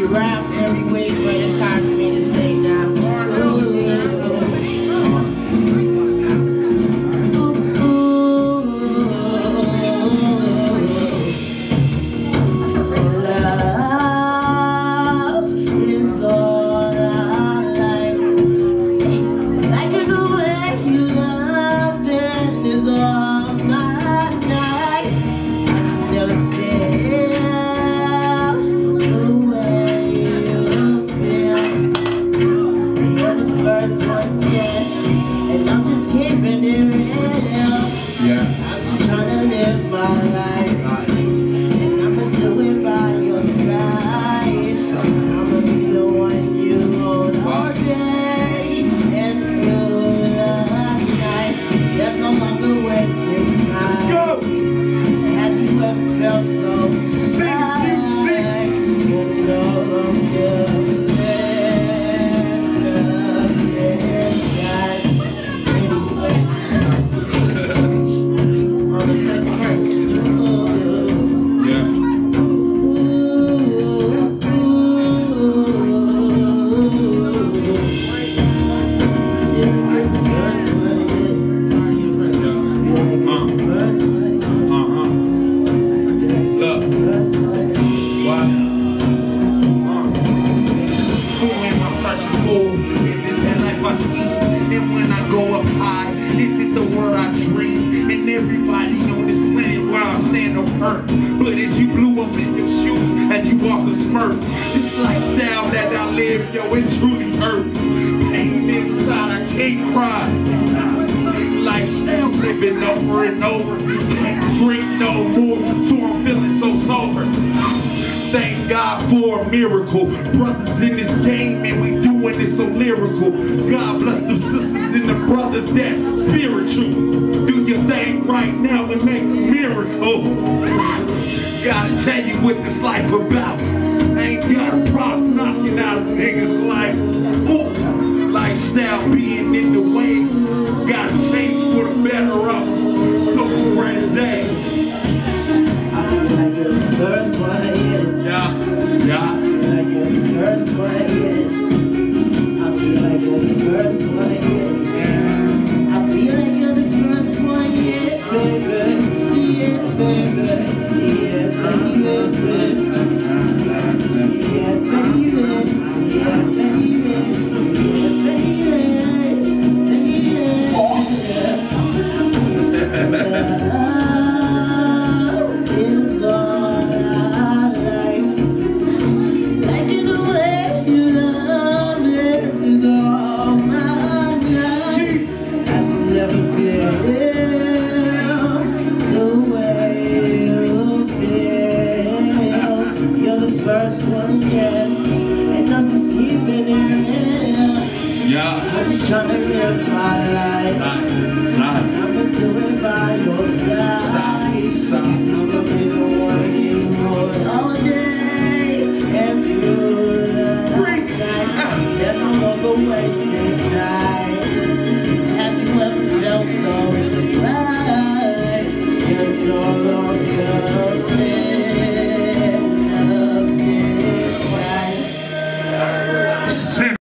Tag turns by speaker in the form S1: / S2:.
S1: you rap every week, but it's time
S2: Yeah.
S1: I'm trying to live my life.
S2: Who am I searching for? Is it the life I speak? And when I go up high, is it the world I dream? And everybody on this planet where I stand on earth. But as you blew up in your shoes, as you walk a smurf, this lifestyle that I live, yo, it truly hurts. Pain inside, I can't cry lifestyle living over and over. Can't drink no more, so I'm feeling so sober. God for a miracle. Brothers in this game, and we doing this so lyrical. God bless the sisters and the brothers that spiritual. Do your thing right now and make a miracle. Gotta tell you what this life about. Ain't got a problem knocking out a nigga's life. Ooh, lifestyle being in the
S1: the one yet, and I'm just keeping it. real
S2: Yeah.
S1: I'm just trying to live my life. I'ma do it by your side. Side,
S2: side.
S1: I'ma be